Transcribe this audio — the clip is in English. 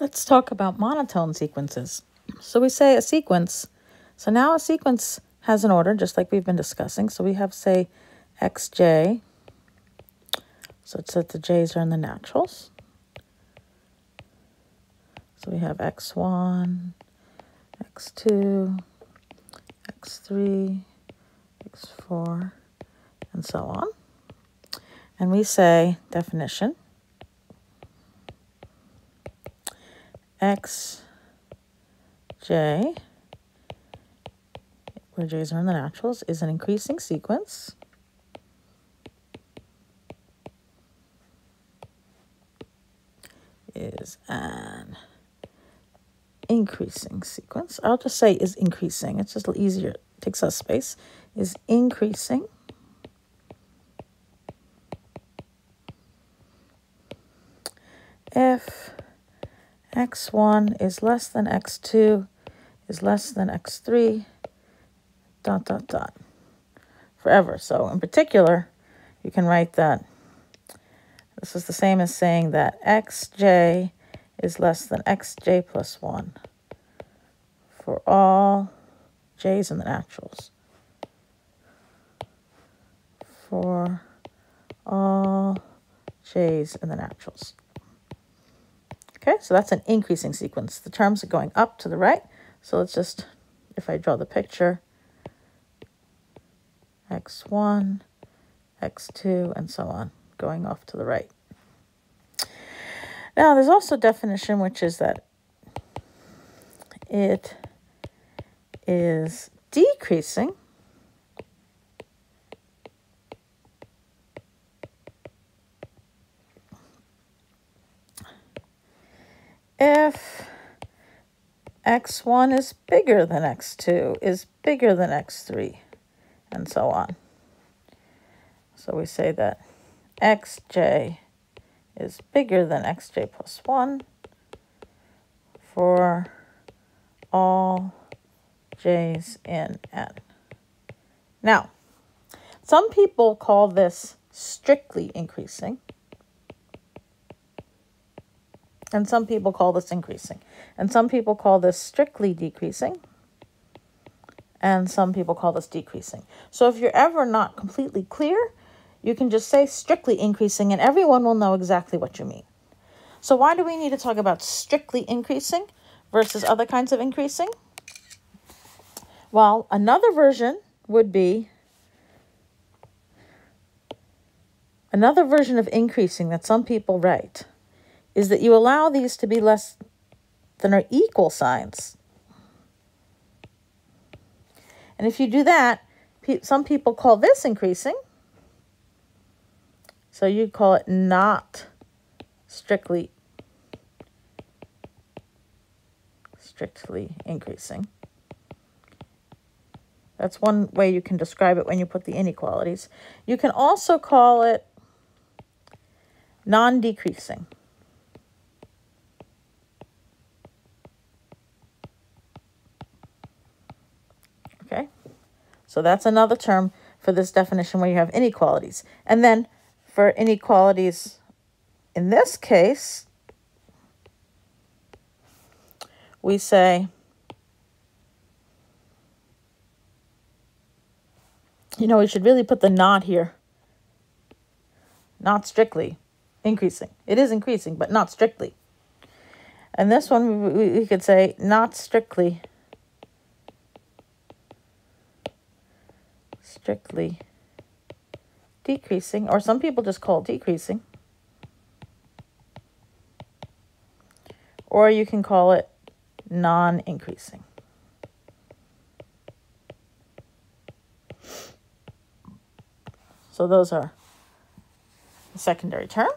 Let's talk about monotone sequences. So we say a sequence. So now a sequence has an order, just like we've been discussing. So we have, say, xj. So it's that the j's are in the naturals. So we have x1, x2, x3, x4, and so on. And we say definition x j, where j's are in the naturals, is an increasing sequence. Is an increasing sequence. I'll just say is increasing. It's just a little easier. It takes us space. Is increasing. If x1 is less than x2 is less than x3 dot dot dot forever. So in particular, you can write that this is the same as saying that xj is less than xj plus 1 for all j's in the naturals. For all j's in the naturals. Okay, so that's an increasing sequence. The terms are going up to the right. So let's just, if I draw the picture, x1, x2, and so on, going off to the right. Now, there's also definition, which is that it is decreasing if x1 is bigger than x2, is bigger than x3, and so on. So we say that xj is bigger than xj plus 1 for all j's in n. Now, some people call this strictly increasing. And some people call this increasing. And some people call this strictly decreasing. And some people call this decreasing. So if you're ever not completely clear, you can just say strictly increasing and everyone will know exactly what you mean. So why do we need to talk about strictly increasing versus other kinds of increasing? Well, another version would be another version of increasing that some people write is that you allow these to be less than or equal signs. And if you do that, some people call this increasing. So you call it not strictly strictly increasing. That's one way you can describe it when you put the inequalities. You can also call it non-decreasing. So that's another term for this definition where you have inequalities. And then for inequalities in this case, we say, you know, we should really put the not here. Not strictly increasing. It is increasing, but not strictly. And this one, we, we could say not strictly strictly decreasing, or some people just call it decreasing. Or you can call it non-increasing. So those are secondary terms.